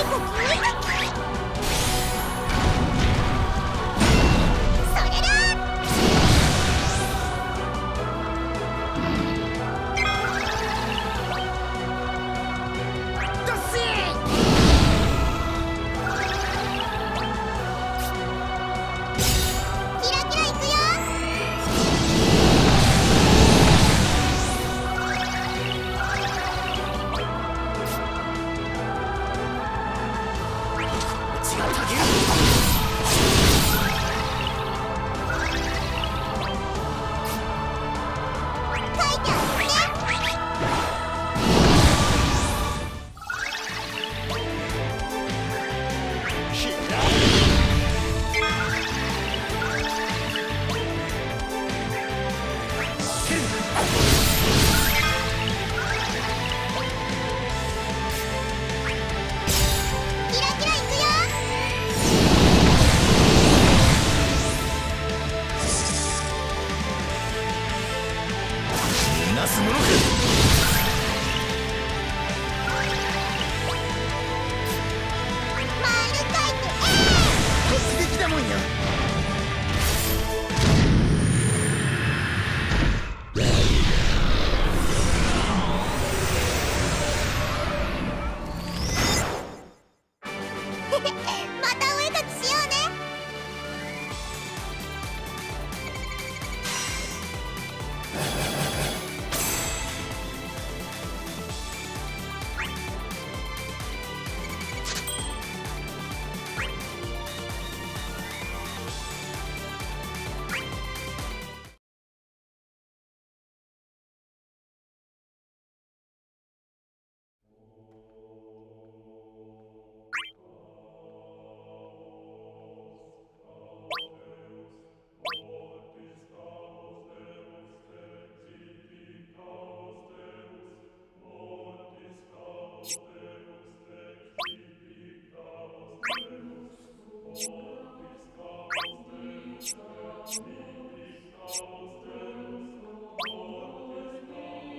いこ